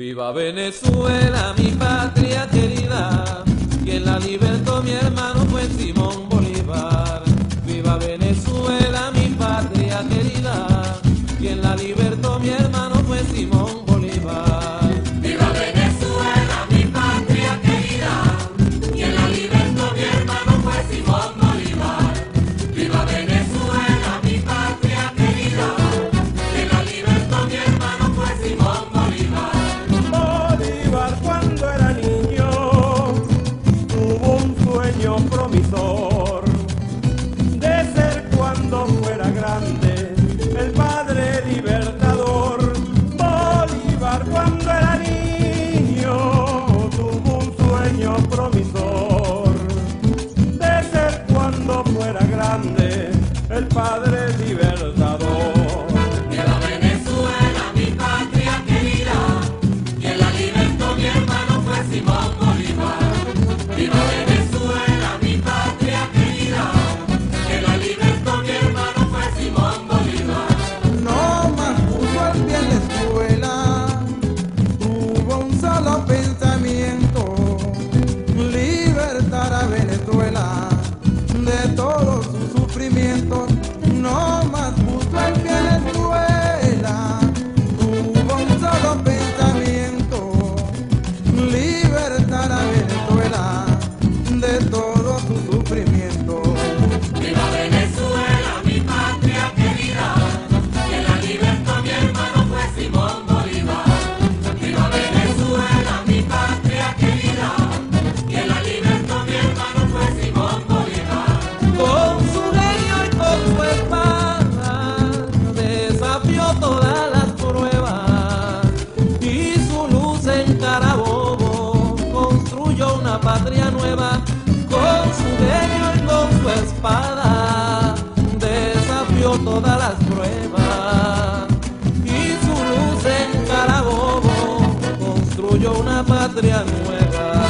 Viva Venezuela, mi patria querida, quien la libertó mi hermano fue Simón Bolívar. Viva Venezuela, mi patria querida, quien la libertó mi hermano fue Simón Bolívar. Viva Venezuela, mi patria querida, quien la libertó mi hermano fue Simón Bolívar. Viva Venezuela. Promisor, desde cuando fuera grande el Padre Libertador. lleva Venezuela, mi patria querida, quien la libre con mi hermano fue Simón Bolívar. Viva Venezuela. duela. espada desafió todas las pruebas y su luz en Carabobo construyó una patria nueva.